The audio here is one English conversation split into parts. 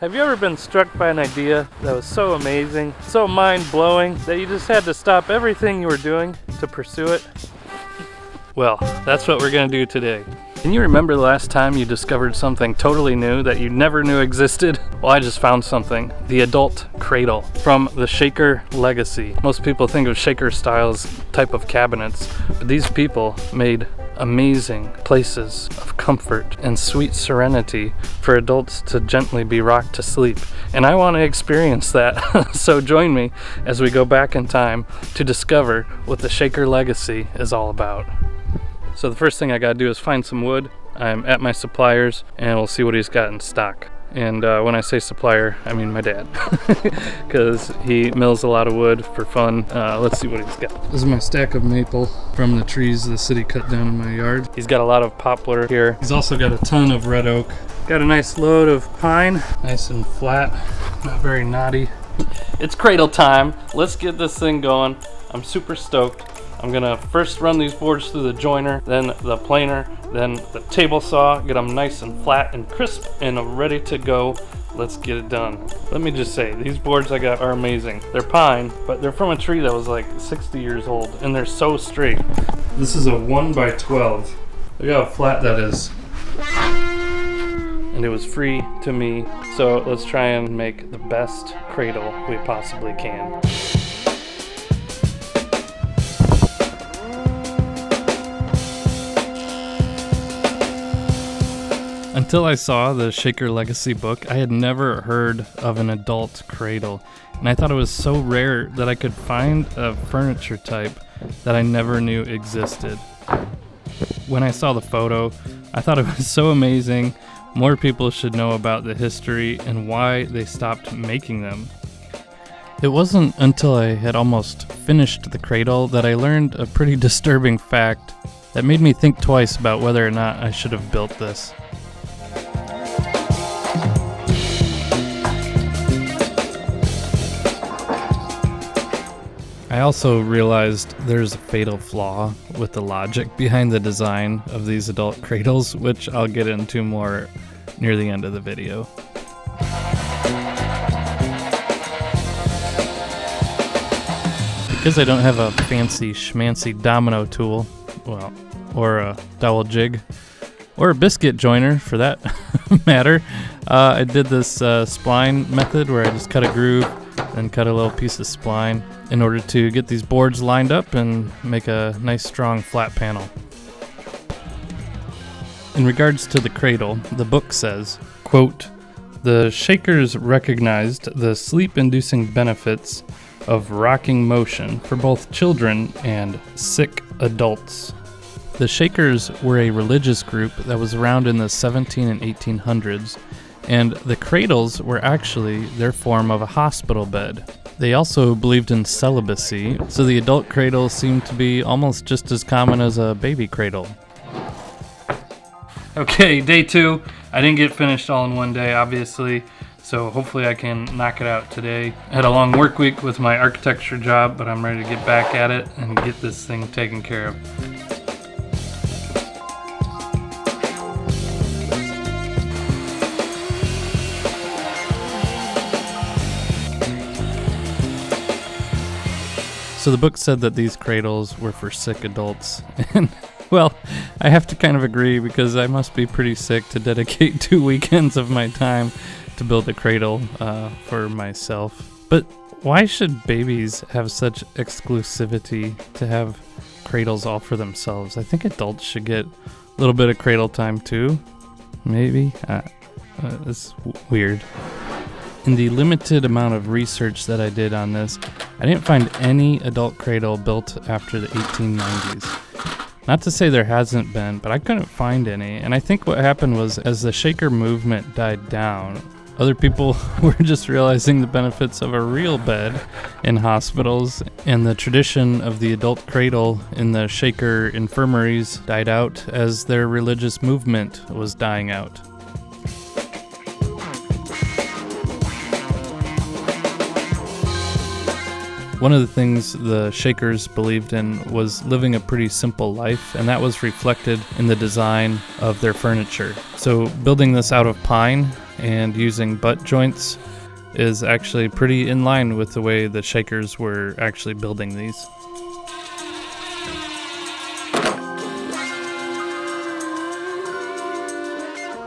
Have you ever been struck by an idea that was so amazing, so mind blowing, that you just had to stop everything you were doing to pursue it? Well, that's what we're gonna do today. Can you remember the last time you discovered something totally new that you never knew existed? Well, I just found something. The adult cradle from the Shaker Legacy. Most people think of Shaker styles type of cabinets, but these people made amazing places of comfort and sweet serenity for adults to gently be rocked to sleep. And I want to experience that. so join me as we go back in time to discover what the Shaker Legacy is all about. So the first thing I gotta do is find some wood. I'm at my suppliers and we'll see what he's got in stock. And uh, when I say supplier, I mean my dad. Because he mills a lot of wood for fun. Uh, let's see what he's got. This is my stack of maple from the trees the city cut down in my yard. He's got a lot of poplar here. He's also got a ton of red oak. Got a nice load of pine, nice and flat, not very knotty. It's cradle time. Let's get this thing going. I'm super stoked. I'm gonna first run these boards through the jointer, then the planer, then the table saw, get them nice and flat and crisp and ready to go. Let's get it done. Let me just say, these boards I got are amazing. They're pine, but they're from a tree that was like 60 years old, and they're so straight. This is a 1 by 12 Look how flat that is. And it was free to me, so let's try and make the best cradle we possibly can. Until I saw the Shaker Legacy book, I had never heard of an adult cradle, and I thought it was so rare that I could find a furniture type that I never knew existed. When I saw the photo, I thought it was so amazing. More people should know about the history and why they stopped making them. It wasn't until I had almost finished the cradle that I learned a pretty disturbing fact that made me think twice about whether or not I should have built this. I also realized there's a fatal flaw with the logic behind the design of these adult cradles, which I'll get into more near the end of the video. Because I don't have a fancy schmancy domino tool, well, or a dowel jig, or a biscuit joiner for that matter, uh, I did this uh, spline method where I just cut a groove and cut a little piece of spline in order to get these boards lined up and make a nice strong flat panel. In regards to the cradle, the book says, quote, the Shakers recognized the sleep-inducing benefits of rocking motion for both children and sick adults. The Shakers were a religious group that was around in the 17 and 1800s, and the cradles were actually their form of a hospital bed. They also believed in celibacy, so the adult cradle seemed to be almost just as common as a baby cradle. Okay, day two. I didn't get finished all in one day, obviously, so hopefully I can knock it out today. I had a long work week with my architecture job, but I'm ready to get back at it and get this thing taken care of. So the book said that these cradles were for sick adults. And, well, I have to kind of agree because I must be pretty sick to dedicate two weekends of my time to build a cradle uh, for myself. But why should babies have such exclusivity to have cradles all for themselves? I think adults should get a little bit of cradle time too. Maybe. Uh, uh, it's weird. In the limited amount of research that I did on this, I didn't find any adult cradle built after the 1890s. Not to say there hasn't been, but I couldn't find any. And I think what happened was as the shaker movement died down, other people were just realizing the benefits of a real bed in hospitals, and the tradition of the adult cradle in the shaker infirmaries died out as their religious movement was dying out. One of the things the Shakers believed in was living a pretty simple life, and that was reflected in the design of their furniture. So, building this out of pine and using butt joints is actually pretty in line with the way the shakers were actually building these.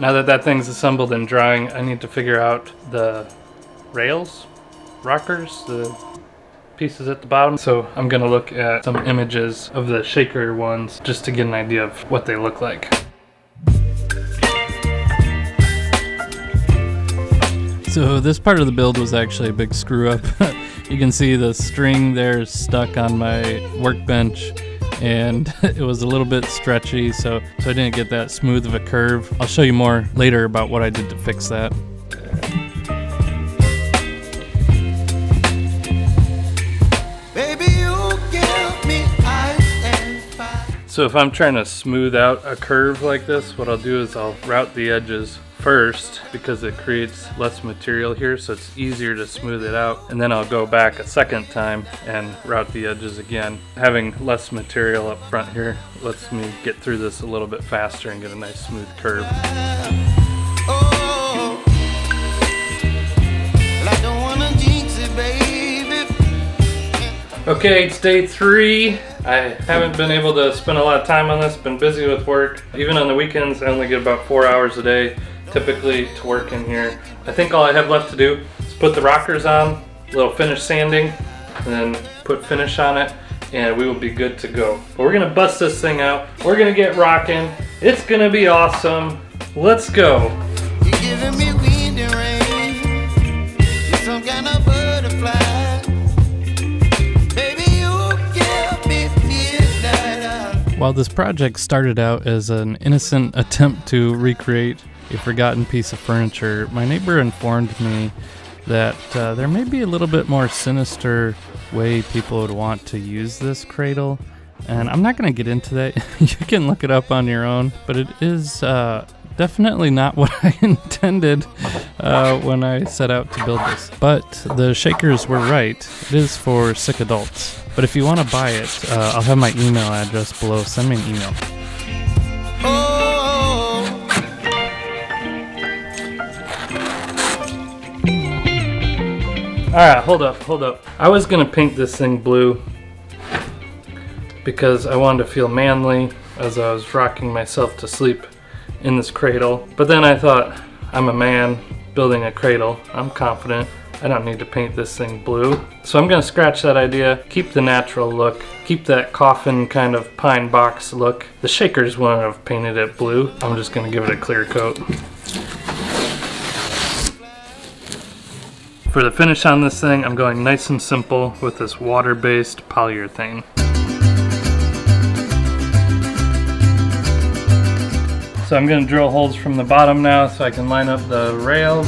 Now that that thing's assembled and drying, I need to figure out the rails, rockers, the pieces at the bottom. So I'm gonna look at some images of the shaker ones just to get an idea of what they look like. So this part of the build was actually a big screw up. you can see the string there stuck on my workbench and it was a little bit stretchy so, so I didn't get that smooth of a curve. I'll show you more later about what I did to fix that. So if I'm trying to smooth out a curve like this, what I'll do is I'll route the edges first because it creates less material here so it's easier to smooth it out and then I'll go back a second time and route the edges again. Having less material up front here lets me get through this a little bit faster and get a nice smooth curve. Okay, it's day three. I haven't been able to spend a lot of time on this, been busy with work. Even on the weekends, I only get about four hours a day typically to work in here. I think all I have left to do is put the rockers on, a little finish sanding, and then put finish on it, and we will be good to go. But we're gonna bust this thing out. We're gonna get rocking. It's gonna be awesome. Let's go. While this project started out as an innocent attempt to recreate a forgotten piece of furniture, my neighbor informed me that uh, there may be a little bit more sinister way people would want to use this cradle. And I'm not going to get into that. you can look it up on your own, but it is uh, definitely not what I intended uh, when I set out to build this. But the shakers were right. It is for sick adults. But if you want to buy it, uh, I'll have my email address below. Send me an email. Alright, hold up, hold up. I was gonna paint this thing blue because I wanted to feel manly as I was rocking myself to sleep in this cradle. But then I thought, I'm a man building a cradle. I'm confident. I don't need to paint this thing blue. So I'm gonna scratch that idea, keep the natural look, keep that coffin kind of pine box look. The Shakers wouldn't have painted it blue. I'm just gonna give it a clear coat. For the finish on this thing, I'm going nice and simple with this water-based polyurethane. So I'm to drill holes from the bottom now so I can line up the rails.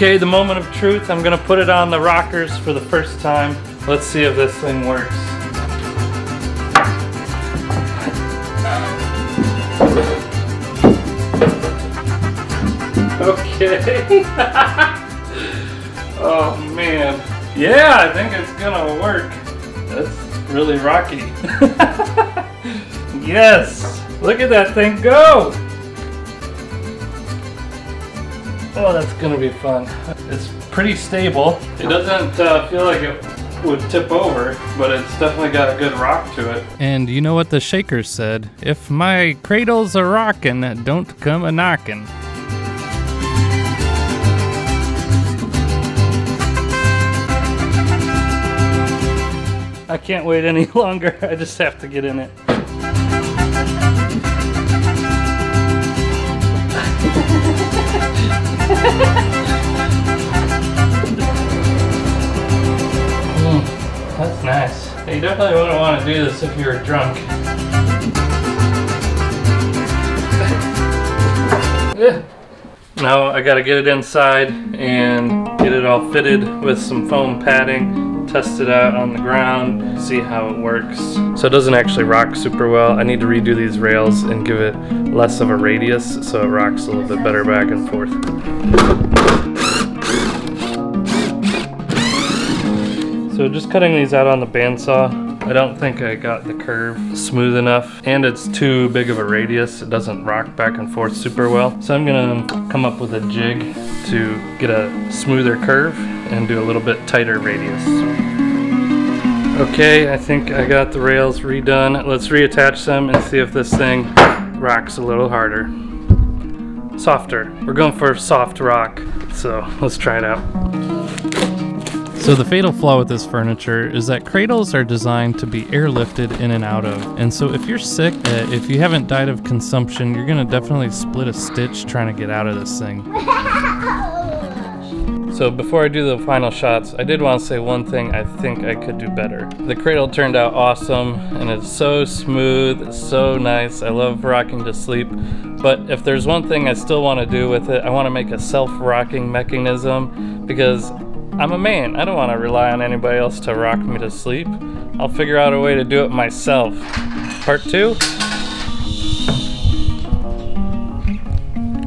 Okay, the moment of truth. I'm to put it on the rockers for the first time. Let's see if this thing works. Okay. oh man. Yeah, I think it's gonna work. That's really rocky. yes! Look at that thing go! Oh, that's gonna be fun. It's pretty stable. It doesn't uh, feel like it would tip over, but it's definitely got a good rock to it. And you know what the Shakers said? If my cradle's a rockin', don't come a knockin'. I can't wait any longer. I just have to get in it. Mm, that's nice. You definitely wouldn't want to do this if you were drunk. yeah. Now I gotta get it inside and get it all fitted with some foam padding test it out on the ground, see how it works. So it doesn't actually rock super well. I need to redo these rails and give it less of a radius so it rocks a little bit better back and forth. So just cutting these out on the bandsaw I don't think I got the curve smooth enough and it's too big of a radius. It doesn't rock back and forth super well. So I'm gonna come up with a jig to get a smoother curve and do a little bit tighter radius. Okay, I think I got the rails redone. Let's reattach them and see if this thing rocks a little harder. Softer. We're going for soft rock, so let's try it out. So the fatal flaw with this furniture is that cradles are designed to be airlifted in and out of. And so if you're sick, uh, if you haven't died of consumption, you're gonna definitely split a stitch trying to get out of this thing. So before I do the final shots, I did want to say one thing I think I could do better. The cradle turned out awesome and it's so smooth, so nice. I love rocking to sleep. But if there's one thing I still want to do with it, I want to make a self-rocking mechanism because I'm a man. I don't want to rely on anybody else to rock me to sleep. I'll figure out a way to do it myself. Part two?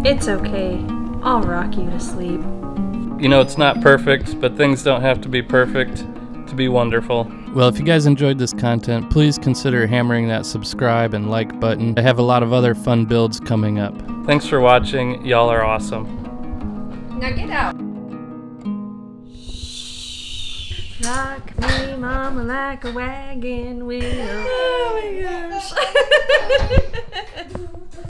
It's okay. I'll rock you to sleep. You know, it's not perfect, but things don't have to be perfect to be wonderful. Well, if you guys enjoyed this content, please consider hammering that subscribe and like button. I have a lot of other fun builds coming up. Thanks for watching. Y'all are awesome. Now get out. Rock me, mama, like a wagon wheel. Oh my gosh.